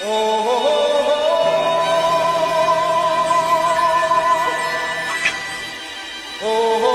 oh. oh oh oh